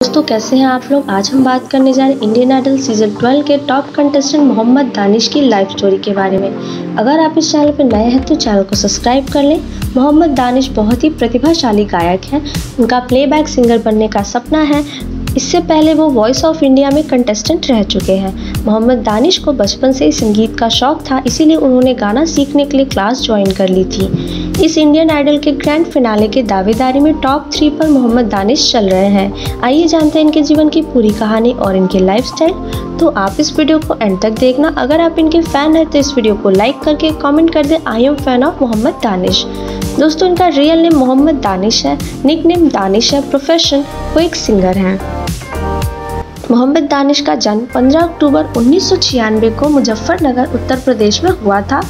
दोस्तों, कैसे हैं आप लोग? आज हम बात करने जा रहे हैं इंडियन आइडल सीज़न 12 के टॉप कंटेस्टेंट मोहम्मद दानिश की लाइफ स्टोरी के बारे में। अगर आप इस चैनल पर नए हैं तो चैनल को सब्सक्राइब कर लें। मोहम्मद दानिश बहुत ही प्रतिभाशाली गायक हैं। उनका प्लेबैक सिंगर बनने का सपना है। इससे पहले वो वॉइस ऑफ़ इंडिया में कंटेस्टेंट रह चुके हैं। मोहम्मद दानिश को बचपन से संगीत का शौक था, इसीलिए उन्होंने गाना सीखने के लिए क्लास ज्वाइन कर ली थी। इस इंडियन आइडल के ग्रैंड फिनाले के दावेदारी में टॉप थ्री पर मोहम्मद दानिश चल रहे हैं। आइए जानते हैं इनके जीवन की पूरी कहानी और इनके लाइफ तो आप इस वीडियो को एंड तक देखना। अगर आप इनके फ़ैन हैं तो इस वीडियो को लाइक करके कमेंट कर दें। I am fan of Mohammad Danish. दोस्तों, इनका रियल नेम मोहम्मद दानिश है। निक नेम दानिश है। प्रोफेशन वो एक सिंगर हैं। मोहम्मद दानिश का जन्म 15 अक्टूबर उन्नीस सौ छियानवे को मुजफ्फरनगर, उत्तर प्रदेश में हुआ था।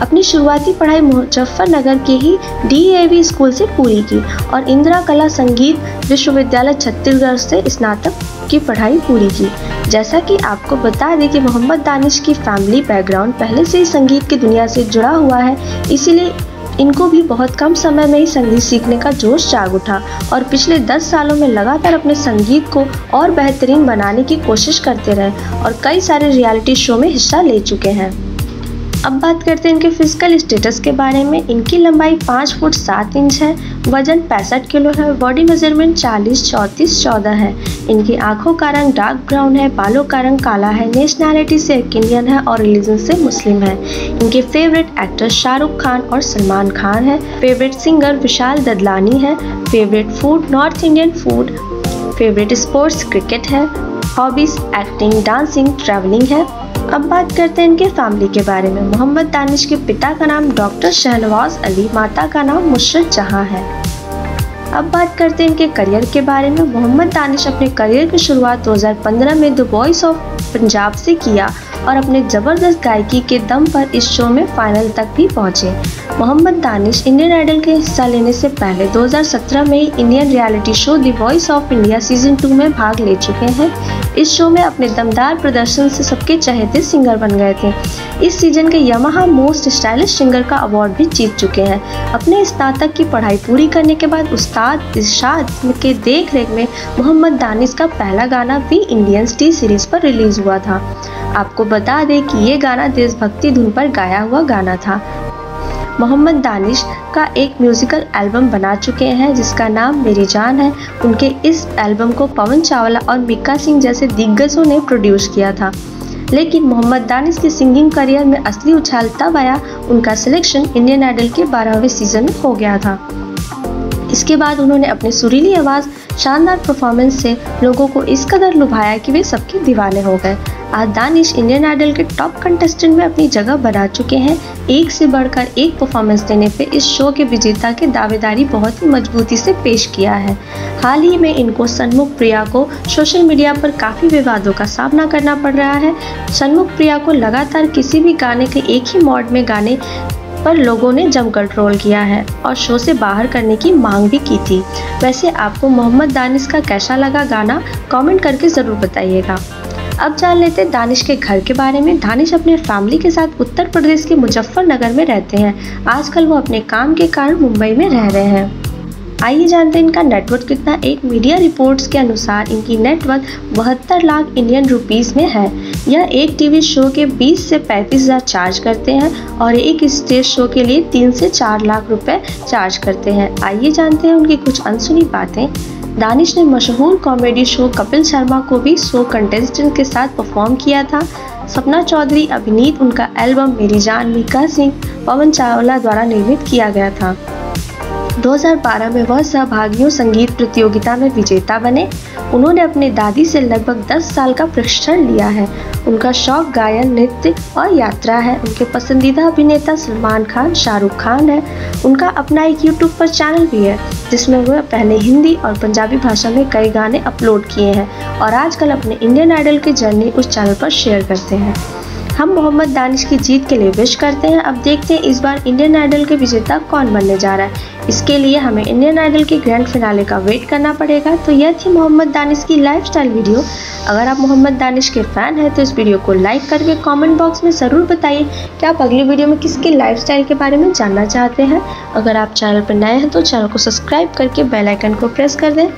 अपनी शुरुआती पढ़ाई मुजफ्फरनगर के ही डीएवी स्कूल से पूरी की और इंदिरा कला संगीत विश्वविद्यालय छत्तीसगढ़ से स्नातक की पढ़ाई पूरी की। जैसा कि आपको बता दें कि मोहम्मद दानिश की फैमिली बैकग्राउंड पहले से ही संगीत की दुनिया से जुड़ा हुआ है, इसीलिए इनको भी बहुत कम समय में ही संगीत सीखने का जोश जाग उठा और पिछले 10 सालों में लगातार अपने संगीत को और बेहतरीन बनाने की कोशिश करते रहे और कई सारे रियलिटी शो में हिस्सा ले चुके हैं। अब बात करते हैं इनके फ़िज़िकल स्टेटस के बारे में। इनकी लंबाई पाँच फुट सात इंच है, वज़न पैंसठ किलो है बॉडी मेज़रमेंट चालीस, चौंतीस, चौदह है। इनकी आँखों का रंग डार्क ब्राउन है, बालों का रंग काला है नेशनैलिटी से एक इंडियन है और रिलीजन से मुस्लिम है। इनके फेवरेट एक्टर शाहरुख खान और सलमान खान है। फेवरेट सिंगर विशाल ददलानी है। Favourite food north Indian food favourite sports cricket है। हॉबीज एक्टिंग डांसिंग ट्रैवलिंग है। अब बात करते हैं इनके फैमिली के बारे में। मोहम्मद दानिश के पिता का नाम डॉक्टर शहनवाज अली, माता का नाम मुशरत जहाँ है। अब बात करते हैं इनके करियर के बारे में। मोहम्मद दानिश अपने करियर की शुरुआत 2015 में द वॉइस ऑफ़ पंजाब से किया। और अपने ज़बरदस्त गायकी के दम पर इस शो में फाइनल तक भी पहुँचे। मोहम्मद दानिश इंडियन आइडल के हिस्सा लेने से पहले 2017 में Indian reality show the voice of India season two में भाग ले चुके हैं। इस शो में अपने दमदार प्रदर्शन से सबके चहेते सिंगर बन गए थे। इस सीज़न के यमहा मोस्ट स्टाइलिश सिंगर का अवार्ड भी जीत चुके हैं। अपने स्नातक की पढ़ाई पूरी करने के बाद उस्ताद इरशाद के देख में मोहम्मद दानिश का पहला गाना वी इंडियंस टी सीरीज़ पर रिलीज़ हुआ था। आपको बता दें कि ये गाना देशभक्ति धुन पर गाया हुआ गाना था। मोहम्मद दानिश का एक म्यूजिकल एल्बम बना चुके हैं, जिसका नाम मेरी जान है। उनके इस एल्बम को पवन चावला और मिक्का सिंह जैसे दिग्गजों ने प्रोड्यूस किया था। लेकिन मोहम्मद दानिश के सिंगिंग करियर में असली उछाल तब आया, उनका सिलेक्शन इंडियन आइडल के बारहवें सीज़न में हो गया था। इसके बाद उन्होंने अपनी सुरीली आवाज़, शानदार परफॉर्मेंस से लोगों को इस कदर लुभाया कि वे सबके दीवाने हो गए। आज दानिश इंडियन आइडल के टॉप कंटेस्टेंट में अपनी जगह बना चुके हैं। एक से बढ़कर एक परफॉर्मेंस देने पे इस शो के विजेता के दावेदारी बहुत ही मजबूती से पेश किया है। हाल ही में इनको सन्मुख प्रिया को सोशल मीडिया पर काफ़ी विवादों का सामना करना पड़ रहा है। सन्मुख प्रिया को लगातार किसी भी गाने के एक ही मॉड में गाने पर लोगों ने जमकर ट्रोल किया है और शो से बाहर करने की मांग भी की थी। वैसे आपको मोहम्मद दानिश का कैसा लगा गाना कमेंट करके ज़रूर बताइएगा। अब जान लेते हैं दानिश के घर के बारे में। दानिश अपने फैमिली के साथ उत्तर प्रदेश के मुजफ्फरनगर में रहते हैं। आजकल वो अपने काम के कारण मुंबई में रह रहे हैं। आइए जानते हैं इनका नेटवर्क कितना एक मीडिया रिपोर्ट्स के अनुसार इनकी नेटवर्क बहत्तर लाख इंडियन रुपीस में है। यह एक टीवी शो के 20 से पैंतीस हज़ार चार्ज करते हैं और एक स्टेज शो के लिए तीन से चार लाख रुपए चार्ज करते हैं। आइए जानते हैं उनकी कुछ अनसुनी बातें। दानिश ने मशहूर कॉमेडी शो कपिल शर्मा को भी शो कंटेस्टेंट के साथ परफॉर्म किया था। सपना चौधरी अभिनीत उनका एल्बम मेरी जान मीका सिंह पवन चावला द्वारा निर्मित किया गया था। 2012 में वह सहभागियों संगीत प्रतियोगिता में विजेता बने। उन्होंने अपने दादी से लगभग 10 साल का प्रशिक्षण लिया है। उनका शौक गायन, नृत्य और यात्रा है। उनके पसंदीदा अभिनेता सलमान खान, शाहरुख खान है। उनका अपना एक यूट्यूब पर चैनल भी है, जिसमें वह पहले हिंदी और पंजाबी भाषा में कई गाने अपलोड किए हैं और आजकल अपने इंडियन आइडल की जर्नी उस चैनल पर शेयर करते हैं। हम मोहम्मद दानिश की जीत के लिए विश करते हैं। अब देखते हैं इस बार इंडियन आइडल के विजेता कौन बनने जा रहा है। इसके लिए हमें इंडियन आइडल के ग्रैंड फिनाले का वेट करना पड़ेगा। तो यह थी मोहम्मद दानिश की लाइफस्टाइल वीडियो अगर आप मोहम्मद दानिश के फ़ैन हैं तो इस वीडियो को लाइक करके कमेंट बॉक्स में ज़रूर बताइए कि आप अगली वीडियो में किसकी लाइफस्टाइल के बारे में जानना चाहते हैं। अगर आप चैनल पर नए हैं तो चैनल को सब्सक्राइब करके बेलाइकन को प्रेस कर दें।